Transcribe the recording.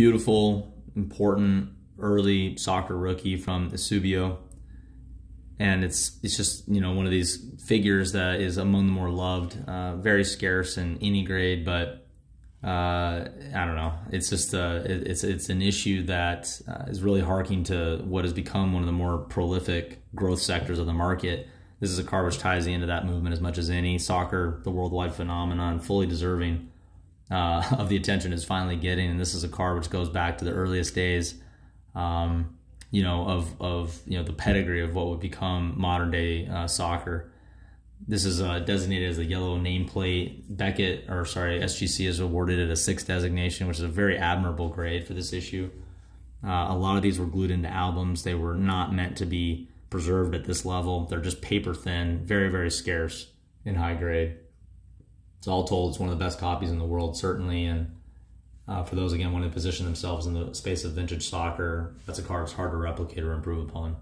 beautiful, important early soccer rookie from Eusebio. And it's it's just you know one of these figures that is among the more loved, uh, very scarce in any grade, but uh, I don't know. It's just uh, it, it's it's an issue that uh, is really harking to what has become one of the more prolific growth sectors of the market. This is a car which ties into that movement as much as any. Soccer, the worldwide phenomenon, fully deserving uh, of the attention is finally getting, and this is a car which goes back to the earliest days um, you know, of of you know the pedigree of what would become modern day uh, soccer. This is uh, designated as a yellow nameplate. Beckett, or sorry, SGC is awarded it a six designation, which is a very admirable grade for this issue. Uh, a lot of these were glued into albums. They were not meant to be preserved at this level. They're just paper thin, very, very scarce in high grade. It's all told, it's one of the best copies in the world, certainly, and uh, for those again wanting to position themselves in the space of vintage soccer, that's a car that's hard to replicate or improve upon.